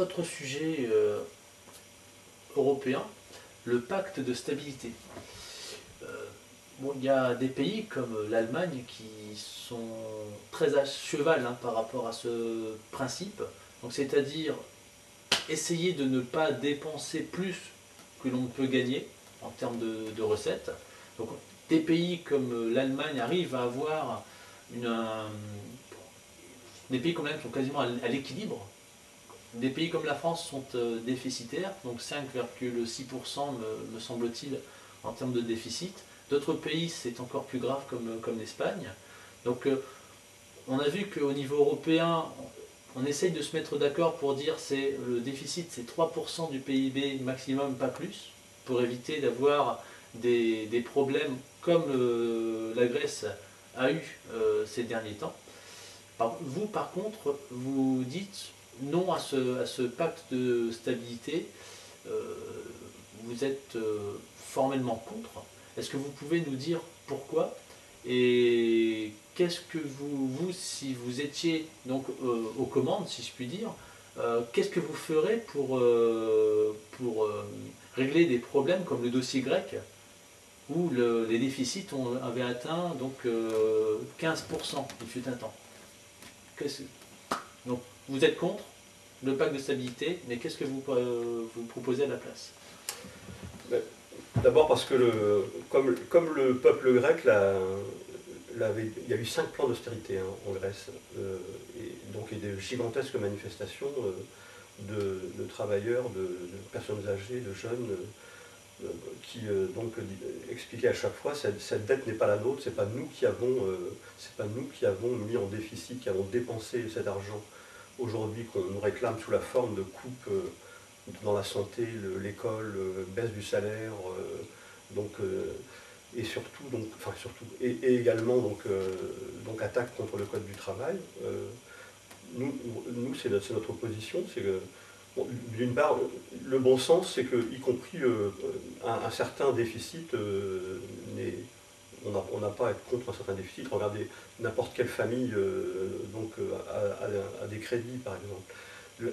autre sujet euh, européen, le pacte de stabilité. Euh, bon, il y a des pays comme l'Allemagne qui sont très à cheval hein, par rapport à ce principe. Donc, c'est-à-dire essayer de ne pas dépenser plus que l'on peut gagner en termes de, recettes. Donc, des pays comme l'Allemagne arrivent à avoir une, des pays comme l'Allemagne sont quasiment à l'équilibre des pays comme la France sont euh, déficitaires, donc 5,6% me, semble-t-il en termes de déficit. D'autres pays, c'est encore plus grave comme, euh, comme l'Espagne. Donc euh, on a vu qu'au niveau européen, on essaye de se mettre d'accord pour dire que le déficit c'est 3% du PIB maximum, pas plus, pour éviter d'avoir des, problèmes comme la Grèce a eu ces derniers temps. vous par contre, vous dites non à ce, pacte de stabilité. Euh, vous êtes euh, formellement contre. Est-ce que vous pouvez nous dire pourquoi et qu'est-ce que vous, vous, si vous étiez donc euh, aux commandes, si je puis dire, qu'est-ce que vous ferez pour, régler des problèmes comme le dossier grec où les déficits ont, avaient atteint donc 15% il fut un temps. Vous êtes contre le pacte de stabilité, mais qu'est-ce que vous, euh, proposez à la place? Ben, D'abord parce que, comme, le peuple grec, il y a eu cinq plans d'austérité hein, en Grèce, euh, et donc a des gigantesques manifestations euh, de, travailleurs, de, personnes âgées, de jeunes, qui donc expliquaient à chaque fois cette, cette dette n'est pas la nôtre, c'est pas nous qui avons, c'est pas nous qui avons mis en déficit, qui avons dépensé cet argent aujourd'hui qu'on nous réclame sous la forme de coupes euh, dans la santé, l'école, euh, baisse du salaire, euh, donc, et surtout, enfin surtout, et, également donc, donc attaque contre le code du travail. nous, c'est notre, notre, d'une part, le bon sens, c'est que, y compris un, certain déficit, on n'a pas à être contre un certain déficit. Regardez n'importe quelle famille euh, euh, des crédits, par exemple.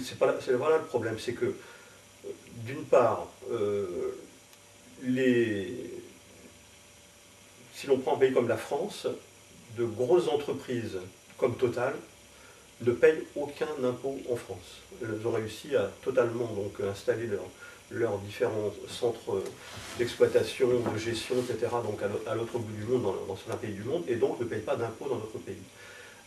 C'est voilà le problème, c'est que d'une part, euh, si l'on prend un pays comme la France, de grosses entreprises comme Total ne payent aucun impôt en France. Elles ont réussi à totalement donc, installer leur, leurs différents centres d'exploitation, de gestion, etc., donc à l'autre bout du monde, dans, certains pays du monde, et donc ne payent pas d'impôts dans notre pays.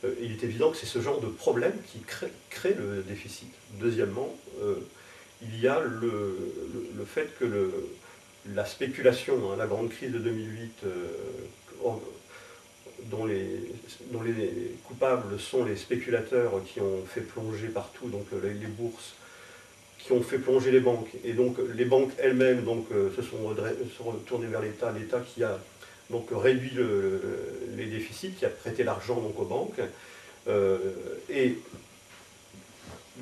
Euh, il est évident que c'est ce genre de problème qui crée, le déficit. Deuxièmement, euh, il y a le, fait que la spéculation, hein, la grande crise de 2008, euh, dont, les, coupables sont les spéculateurs qui ont fait plonger partout donc les bourses qui ont fait plonger les banques. Et donc les banques elles-mêmes euh, se sont, retournées vers l'État, l'État qui a donc réduit les déficits, qui a prêté l'argent aux banques. Euh, et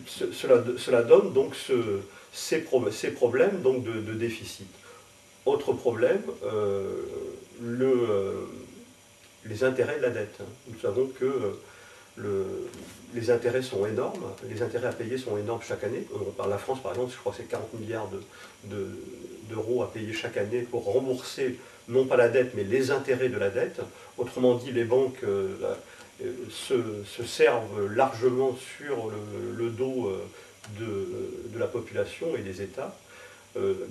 cela, cela, donne donc ce, ces, problèmes donc de, déficit. Autre problème, euh, le, les intérêts de la dette. Nous savons que les intérêts sont énormes, les intérêts à payer sont énormes chaque année. Parle de la France par exemple, je crois que c'est 40 milliards d'euros à payer chaque année pour rembourser non pas la dette mais les intérêts de la dette. Autrement dit, les banques euh, euh, se, servent largement sur le, dos euh, de, la population et des États.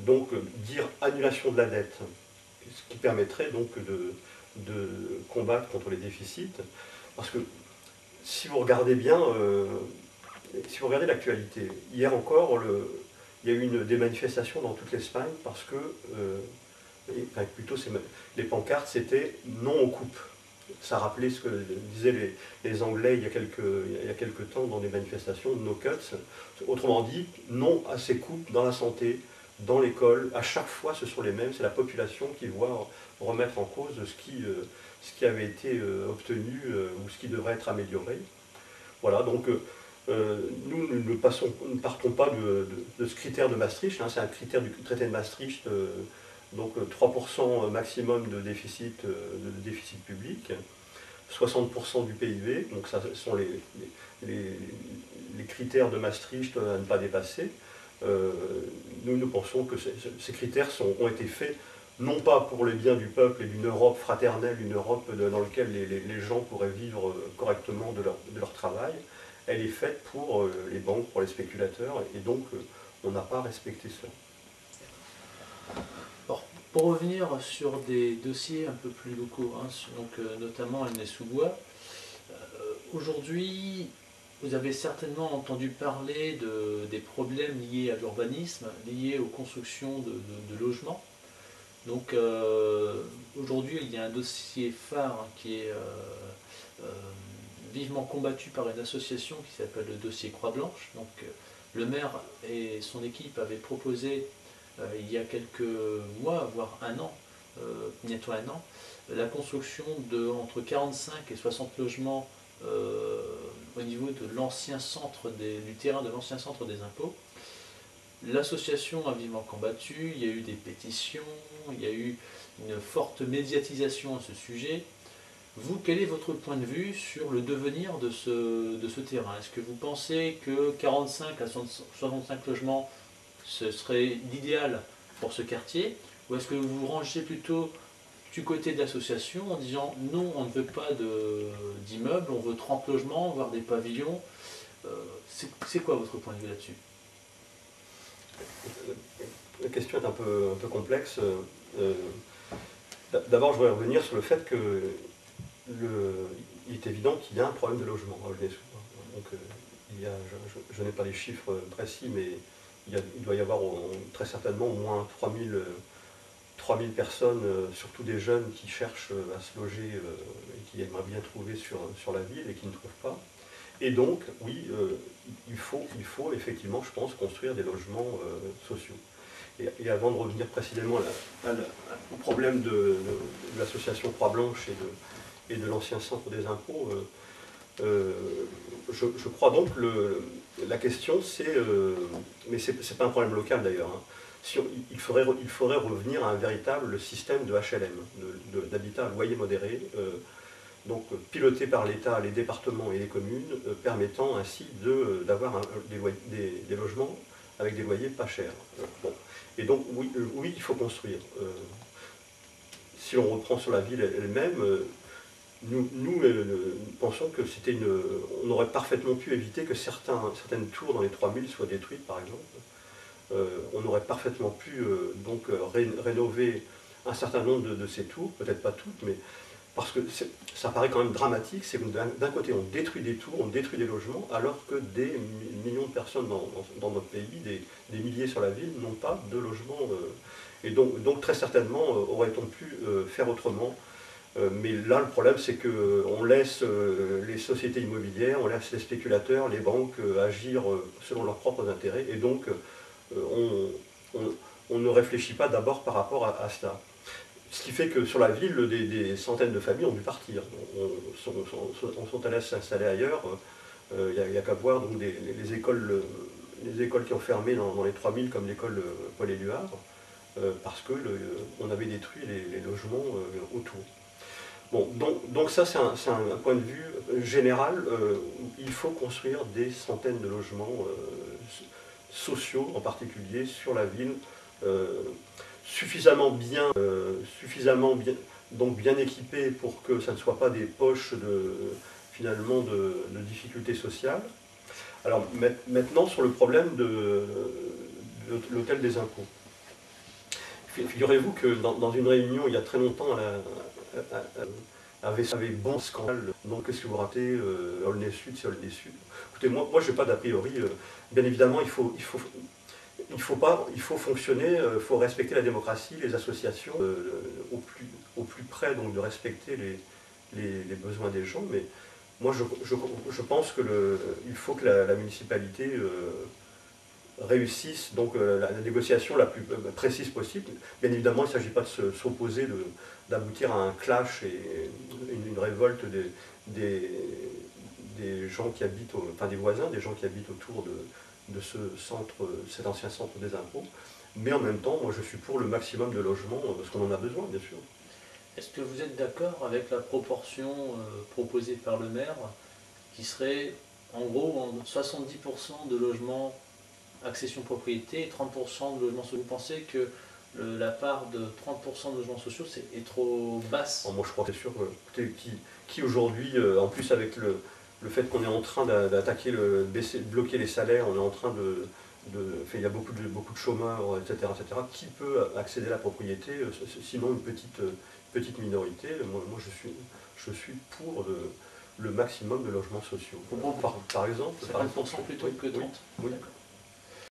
donc dire annulation de la dette, ce qui permettrait donc de, de combattre contre les déficits. Parce que si vous regardez bien, euh, si vous regardez l'actualité, hier encore, il y a eu des manifestations dans toute l'Espagne parce que, euh, plutôt les pancartes, c'était non aux coupes. Ça rappelait ce que disaient les, Anglais il y, a quelques, il y a quelques temps dans des manifestations, no cuts. Autrement dit, non à ces coupes dans la santé, dans l'école. À chaque fois, ce sont les mêmes. C'est la population qui voit remettre en cause ce qui, euh, ce qui avait été euh, obtenu euh, ou ce qui devrait être amélioré. Voilà, donc nous, ne, partons pas de, ce critère de Maastricht, hein. c'est un critère du traité de Maastricht, donc 3% maximum de déficit, public. 60% du PIB, donc ça sont les, les, critères de Maastricht à ne pas dépasser. Euh, nous, pensons que ces, critères ont été faits non pas pour le bien du peuple et d'une Europe fraternelle, une Europe dans laquelle les, gens pourraient vivre correctement de leur, travail, elle est faite pour euh, les banques, pour les spéculateurs, et donc euh, on n'a pas respecté cela. pour revenir sur des dossiers un peu plus locaux, hein, donc, notamment Agnès-sous-Bois, aujourd'hui, vous avez certainement entendu parler de, des problèmes liés à l'urbanisme, liés aux constructions de, logements. Donc euh, aujourd'hui, il y a un dossier phare qui est euh, euh, vivement combattu par une association qui s'appelle le dossier Croix-Blanche. Donc le maire et son équipe avaient proposé il y a quelques mois, voire un an, bientôt un an, la construction de entre 45 et 60 logements au niveau de l'ancien centre du terrain de l'ancien centre des impôts. L'association a vivement combattu, il y a eu des pétitions, il y a eu une forte médiatisation à ce sujet. Vous, quel est votre point de vue sur le devenir de ce, de ce terrain? Est-ce que vous pensez que 45 à 65 logements, ce serait l'idéal pour ce quartier? Ou est-ce que vous vous rangez plutôt du côté de l'association en disant non, on ne veut pas d'immeubles, on veut 30 logements, voire des pavillons. Euh, c'est quoi votre point de vue là-dessus? La question est un peu, complexe. Euh, d'abord, je voudrais revenir sur le fait que il est évident qu'il y a un problème de logement à Donc, euh, je, n'ai pas les chiffres précis, mais il, il doit y avoir très certainement au moins 3000 3000 personnes, euh, surtout des jeunes qui cherchent euh, à se loger euh, et qui aimeraient bien trouver sur, sur la ville et qui ne trouvent pas. Et donc, oui, il, faut, il faut effectivement, je pense, construire des logements sociaux. Et, avant de revenir précisément au problème de, l'association Croix-Blanche et de, et de l'ancien centre des impôts, je, crois donc que la question c'est, mais ce n'est pas un problème local d'ailleurs, hein, il, faudrait, revenir à un véritable système de HLM, d'habitat à loyer modéré, euh, donc piloté par l'État, les départements et les communes, euh, permettant ainsi d'avoir des, logements avec des loyers pas chers. Euh. Et donc oui, il faut construire. si on reprend sur la ville elle-même, nous, pensons que c'était. On aurait parfaitement pu éviter que certaines tours dans les 3000 soient détruites, par exemple. Euh, on aurait parfaitement pu euh, donc euh, rénover un certain nombre de, ces tours, peut-être pas toutes, mais parce que ça paraît quand même dramatique, c'est que d'un côté on détruit des tours, on détruit des logements, alors que des millions de personnes dans, notre pays, des, milliers sur la ville, n'ont pas de logement. et donc, très certainement aurait-on pu faire autrement. mais là le problème c'est qu'on laisse les sociétés immobilières, on laisse les spéculateurs, les banques agir selon leurs propres intérêts, et donc euh, on, ne réfléchit pas d'abord par rapport à, cela. Ce qui fait que sur la ville, des, centaines de familles ont dû partir. On, sont, sont, allés s'installer ailleurs. Il euh, n'y a, qu'à voir les, écoles, les écoles qui ont fermé dans, les 3000, comme l'école euh, parce qu'on avait détruit les, logements autour. Donc, ça c'est un, un, point de vue général. il faut construire des centaines de logements sociaux en particulier sur la ville, euh, suffisamment bien, euh, suffisamment bien, donc bien équipés pour que ça ne soit pas des poches de, finalement de, difficultés sociales. Alors maintenant sur le problème de, l'hôtel des impôts. Figurez-vous que dans, une réunion il y a très longtemps avait, avait bon scandale. Donc qu'est-ce que vous ratez euh, Aulnay Sud, c'est Aulnay Sud? Écoutez, moi, moi je n'ai pas d'a priori. Euh, bien évidemment, il faut, il faut, il faut, pas, il faut fonctionner, il euh, faut respecter la démocratie, les associations, euh, au, plus, au plus près donc, de respecter les, les, besoins des gens. Mais moi, je, je, je pense qu'il faut que la, municipalité réussisse donc la, négociation la plus précise possible. Bien évidemment, il ne s'agit pas de s'opposer, d'aboutir à un clash et une, révolte des, des gens qui habitent, enfin des voisins, des gens qui habitent autour de, ce centre, cet ancien centre des impôts. Mais en même temps, moi je suis pour le maximum de logements, parce qu'on en a besoin, bien sûr. Est-ce que vous êtes d'accord avec la proportion euh, proposée par le maire qui serait en gros 70% de logements accession propriété et 30% de logements sociaux Vous pensez que la part de 30% de logements sociaux est, trop basse? Oh, Moi je crois que c'est sûr. Écoutez, qui, qui aujourd'hui, euh, en plus avec le, le fait qu'on est en train d'attaquer, le, baisser, bloquer les salaires, on est en train de, il y a beaucoup de, beaucoup de chômeurs, etc., etc. Qui peut accéder à la propriété euh, Sinon une petite, euh, petite minorité. Moi, moi, je, suis, je suis pour le, maximum de logements sociaux. par, par exemple, 50% plutôt que 30 oui.